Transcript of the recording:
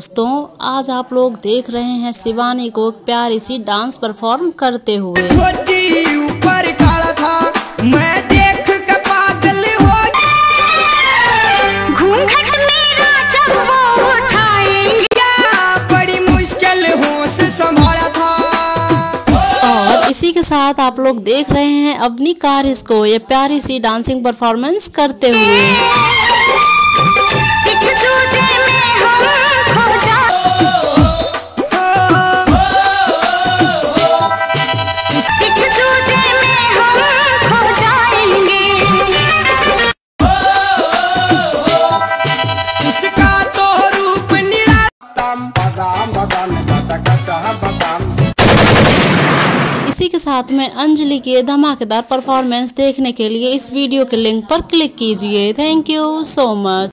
आज आप लोग देख रहे हैं शिवानी को प्यारी सी डांस परफॉर्म करते हुए। ऊपर काला था मैं देख के पागल हो घूंघट मेरा जब वो उठाएँगे। बड़ी मुश्किल होश संभाला था। और इसी के साथ आप लोग देख रहे हैं अपनी कारिस को ये प्यारी सी डांसिंग परफॉर्मेंस करते हुए। इसी के साथ में अंजलि के धमाकेदार परफॉर्मेंस देखने के लिए इस वीडियो के लिंक पर क्लिक कीजिए। Thank you so much